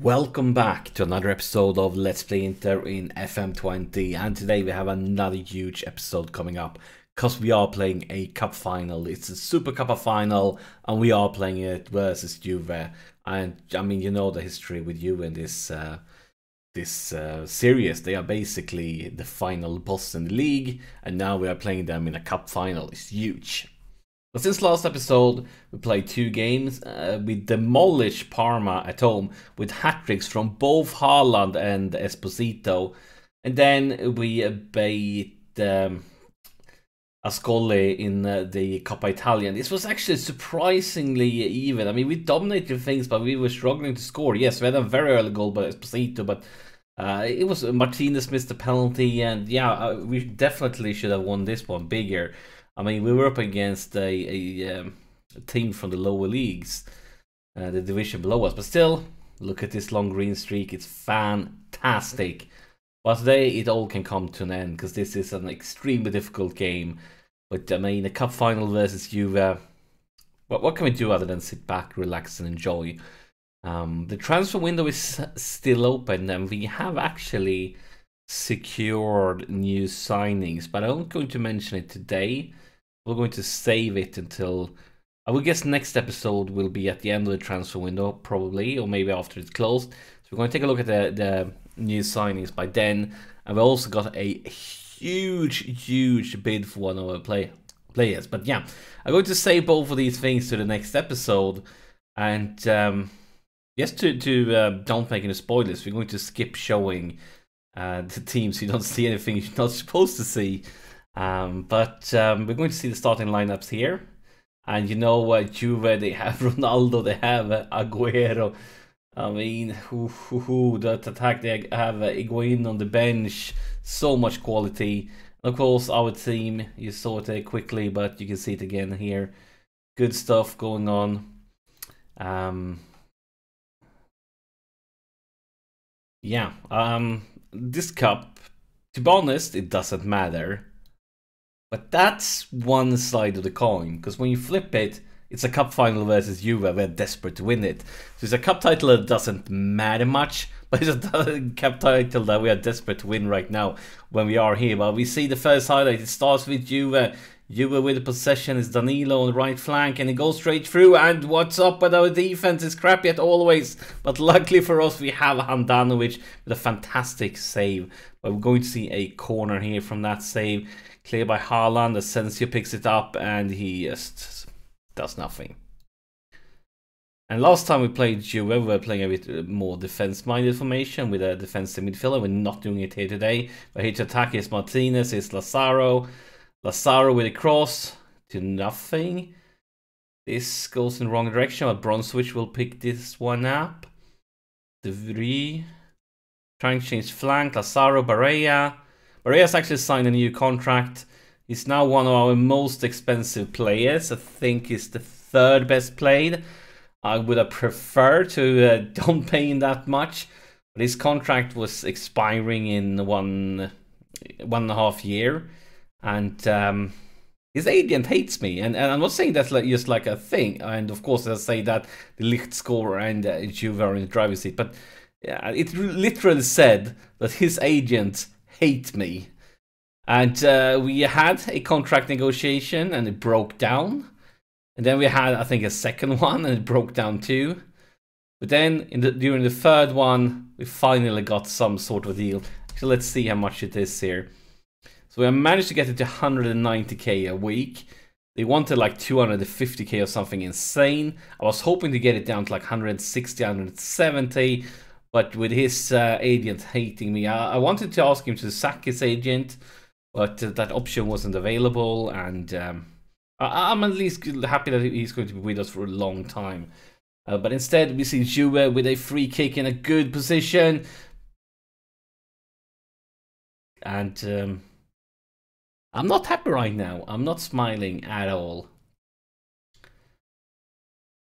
Welcome back to another episode of Let's Play Inter in FM20 and today we have another huge episode coming up because we are playing a cup final. It's a Super Cup final and we are playing it versus Juve and I mean you know the history with Juve in this uh, this uh, series. They are basically the final boss in the league and now we are playing them in a cup final. It's huge. But since last episode, we played two games. Uh, we demolished Parma at home with hat tricks from both Haaland and Esposito. And then we beat um, Ascoli in uh, the Coppa Italia. This was actually surprisingly even. I mean, we dominated things, but we were struggling to score. Yes, we had a very early goal by Esposito, but uh, it was Martinez missed the penalty, and yeah, uh, we definitely should have won this one bigger. I mean, we were up against a, a, um, a team from the lower leagues, uh, the division below us, but still, look at this long green streak. It's fantastic. But today, it all can come to an end because this is an extremely difficult game. But I mean, a cup final versus Juve. What what can we do other than sit back, relax, and enjoy? Um, the transfer window is still open, and we have actually secured new signings, but I'm not going to mention it today. We're going to save it until I would guess next episode will be at the end of the transfer window, probably, or maybe after it's closed. So we're going to take a look at the, the new signings by then. And we also got a huge, huge bid for one of our play, players. But yeah, I'm going to save both of these things to the next episode. And um, just to, to uh, don't make any spoilers, we're going to skip showing uh, the teams. You don't see anything you're not supposed to see. Um, but um, we're going to see the starting lineups here. And you know what, Juve, they have Ronaldo, they have uh, Aguero. I mean, that attack, they have uh, Higuain on the bench. So much quality. of course, our team, you saw it uh, quickly, but you can see it again here. Good stuff going on. Um, yeah, um, this cup, to be honest, it doesn't matter but that's one side of the coin, because when you flip it, it's a cup final versus Juve. We're desperate to win it. So it's a cup title that doesn't matter much, but it's a cup title that we are desperate to win right now when we are here. But we see the first highlight. It starts with Juve. Juve with the possession is Danilo on the right flank and it goes straight through. And what's up with our defense is crappy at always. But luckily for us, we have Handanovic with a fantastic save. We're going to see a corner here from that save. Clear by Haaland, Asensio picks it up and he just does nothing. And last time we played Juve, we were playing a bit more defense-minded formation with a defensive midfielder. We're not doing it here today. But here to attack is Martinez, is Lazaro. Lazaro with a cross to nothing. This goes in the wrong direction, but Brozovic will pick this one up. De Vrij. Trying to change flank. Lazaro, Barella. Barella's actually signed a new contract. He's now one of our most expensive players. I think he's the third best played. I would have preferred to uh, don't pay him that much. But his contract was expiring in one one and a half year. And um, his agent hates me. And, and I'm not saying that's like, just like a thing. And of course, I say that de Ligt score and uh, Juve are in the driver's seat. But yeah, it literally said that his agent hate me. And uh, we had a contract negotiation and it broke down. And then we had, I think, a second one and it broke down too. But then in the, during the third one, we finally got some sort of deal. So let's see how much it is here. So we managed to get it to 190k a week. They wanted like 250k or something insane. I was hoping to get it down to like 160, 170. But with his uh, agent hating me, I, I, wanted to ask him to sack his agent, but uh, that option wasn't available. And um, I, am at least happy that he's going to be with us for a long time. Uh, but instead, we see Juve with a free kick in a good position. And um, I'm not happy right now. I'm not smiling at all.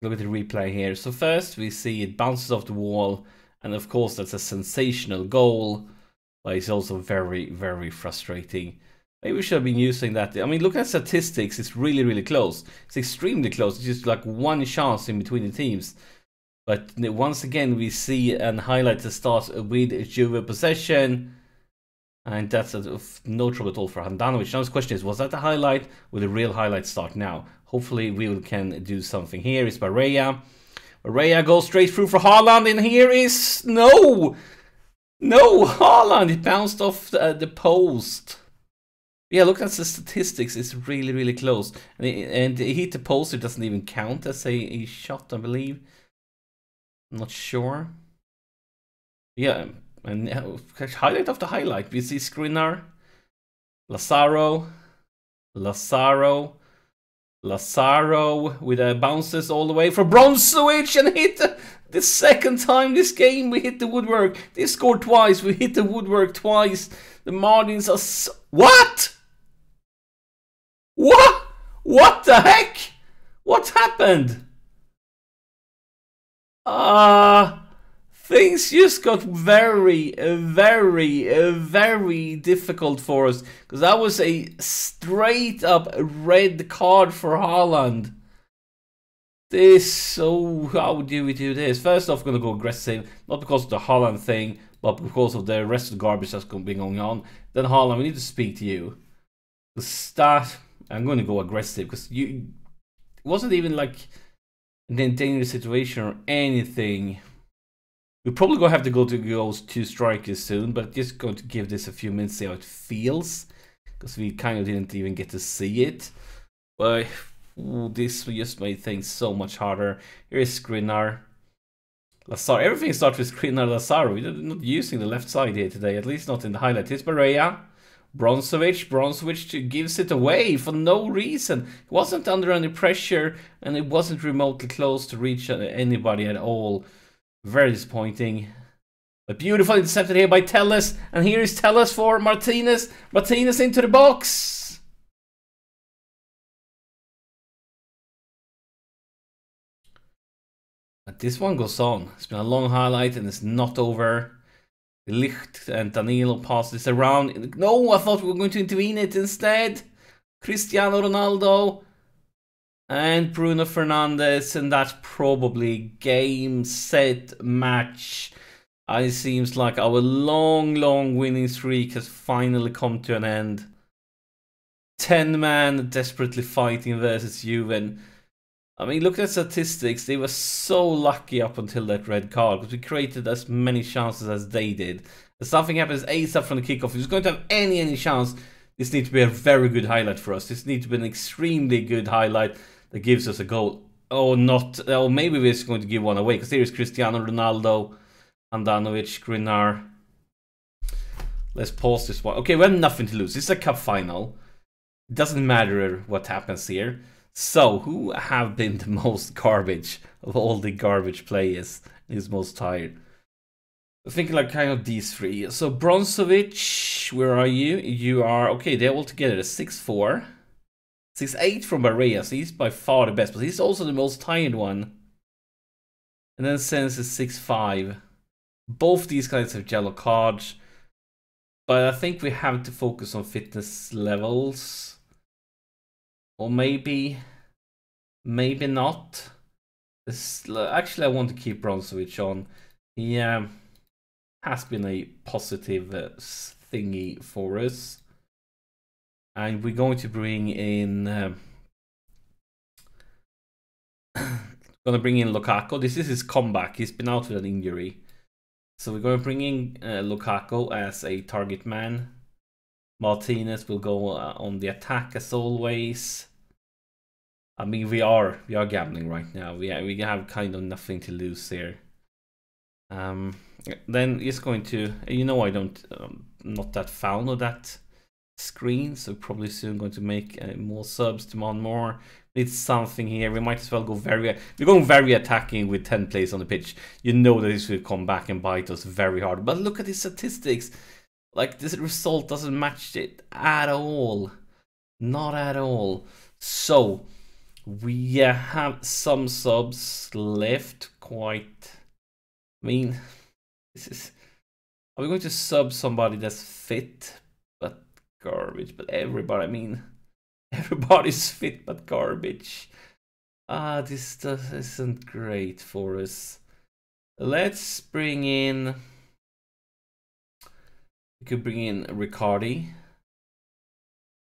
Look at the replay here. So first, we see it bounces off the wall and of course, that's a sensational goal, but it's also very, very frustrating. Maybe we should have been using that. I mean, look at statistics. It's really, really close. It's extremely close. It's just like one chance in between the teams. But once again, we see and highlight the start with Juve possession. And that's a, no trouble at all for Handanovic. Now the question is, was that the highlight? Will the real highlight start now? Hopefully we can do something here. It's Barella. Barella goes straight through for Haaland. And here is... No! No! Haaland! It bounced off the, uh, the post. Yeah, look at the statistics. It's really, really close. And, it, and he hit the post. It doesn't even count as a, a shot, I believe. I'm not sure. Yeah, and uh, highlight of the highlight. We see Skriniar, Lazaro, Lazaro, Lazaro with a bounces all the way for Brozovic and hit the, the second time this game we hit the woodwork. They scored twice. We hit the woodwork twice. The margins are so what? What? What the heck? What happened? Ah. Uh, things just got very, very, very difficult for us because that was a straight up red card for Haaland. This, so how do we do this? First off, going to go aggressive, not because of the Haaland thing, but because of the rest of the garbage that's been going on. Then Haaland, we need to speak to you. The start, I'm going to go aggressive because you it wasn't even like an dangerous situation or anything we're probably going to have to go to those two strikers soon, but just going to give this a few minutes, see how it feels. Because we kind of didn't even get to see it. But ooh, this just made things so much harder. Here is Skriniar. Lazaro. Everything starts with Skriniar Lazaro. We're not using the left side here today, at least not in the highlight. Here's Barella. Brozovic. Brozovic gives it away for no reason. He wasn't under any pressure and it wasn't remotely close to reach uh, anybody at all. Very disappointing. But beautiful intercepted here by Telles. And here is Telles for Martinez. Martinez into the box. But this one goes on. It's been a long highlight and it's not over. Ligt and Danilo pass this around. No, I thought we were going to intervene it instead. Cristiano Ronaldo and Bruno Fernandes, and that's probably game, set, match. And it seems like our long, long winning streak has finally come to an end. 10 man desperately fighting versus Juve. I mean, look at statistics. They were so lucky up until that red card because we created as many chances as they did. If something happens ASAP from the kickoff, he's going to have any any chance, this needs to be a very good highlight for us. This needs to be an extremely good highlight that gives us a goal. Oh, not. Oh, maybe we're just going to give one away because here's Cristiano Ronaldo, Handanovic, Skriniar. Let's pause this one. Okay, we have nothing to lose. It's a cup final. It doesn't matter what happens here. So, who have been the most garbage of all the garbage players? Is most tired. I think like kind of these three. So Brozovic, where are you? You are okay. They're all together. Six four. Six eight from Barella, so he's by far the best, but he's also the most tired one. And then Sens is six five. Both these guys have yellow cards. But I think we have to focus on fitness levels. Or maybe, maybe not. This, actually, I want to keep Brozovic on. He um, has been a positive uh, thingy for us and we're going to bring in uh, gonna bring in Lukaku. This is his comeback. He's been out with an injury, so we're gonna bring in uh, Lukaku as a target man. Martinez will go uh, on the attack as always. I mean, we are we are gambling right now. We we have kind of nothing to lose here. Um, then he's going to. You know, I don't. Um, not that fond of that screen, so probably soon going to make uh, more subs, demand more. Need something here. We might as well go very. We're going very attacking with 10 plays on the pitch. You know that this will come back and bite us very hard. But look at the statistics. Like this result doesn't match it at all. Not at all. So we have some subs left. Quite. I mean, this is. Are we going to sub somebody that's fit? Garbage. But everybody, I mean, everybody's fit but garbage. Ah, this stuff isn't great for us. Let's bring in. We could bring in Riccardi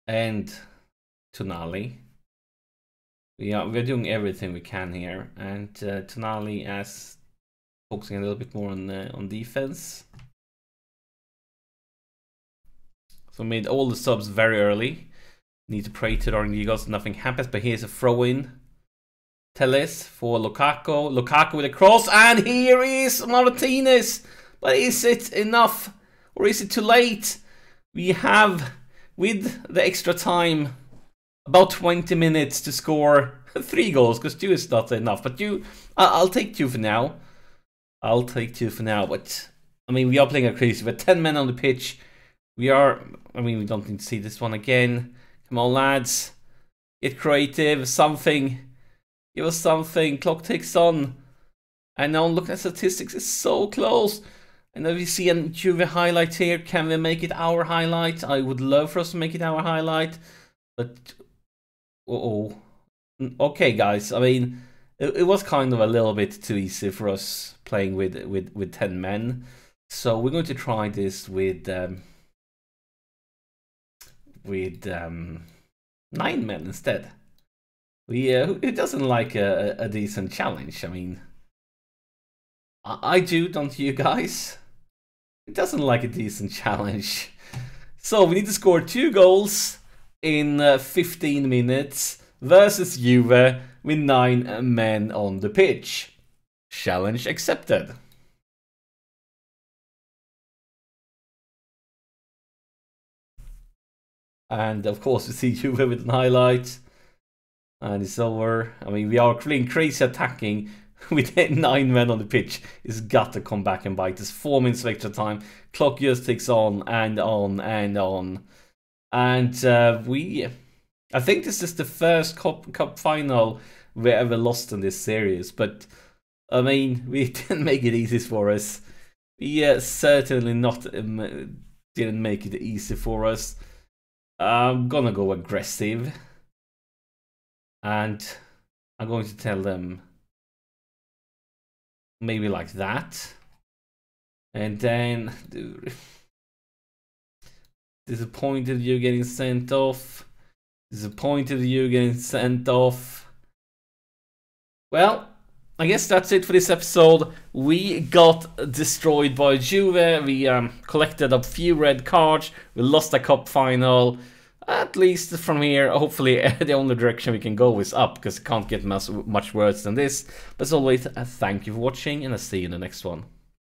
and Tonali. We are we're doing everything we can here, and uh, Tonali as focusing a little bit more on uh, on defense. So made all the subs very early. Need to pray to Darwin Eagles, nothing happens, but here's a throw in. Telles for Lukaku. Lukaku with a cross, and here is Martinez. But is it enough, or is it too late? We have, with the extra time, about 20 minutes to score three goals, because two is not enough. But you, I'll take two for now. I'll take two for now, but I mean, we are playing a crazy. We're 10 men on the pitch. We are, I mean, we don't need to see this one again. Come on, lads. Get creative. Something. Give us something. Clock ticks on. And now look at statistics. It's so close. And now we see a Juve highlight here. Can we make it our highlight? I would love for us to make it our highlight. But, uh oh. Okay, guys. I mean, it, it was kind of a little bit too easy for us playing with with with 10 men. So we're going to try this with um, with um, nine men instead. We uh, who doesn't like a, a decent challenge? I mean, I, I do, don't you guys? It doesn't like a decent challenge. So we need to score two goals in uh, 15 minutes versus Juve with nine men on the pitch. Challenge accepted. And of course, we see Juve with an highlight. And it's over. I mean, we are playing crazy attacking with nine men on the pitch. It's got to come back and bite. There's four minutes of extra time. Clock just ticks on and on and on. And uh, we, I think this is the first cup cup final we ever lost in this series. But I mean, we didn't make it easy for us. We uh, certainly not um, didn't make it easy for us. I'm gonna go aggressive. And I'm going to tell them maybe like that. And then disappointed you getting sent off. Disappointed you getting sent off. Well, I guess that's it for this episode. We got destroyed by Juve. We um, collected a few red cards. We lost a cup final. At least from here, hopefully the only direction we can go is up because it can't get much, much worse than this. But as always, uh, thank you for watching and I'll see you in the next one.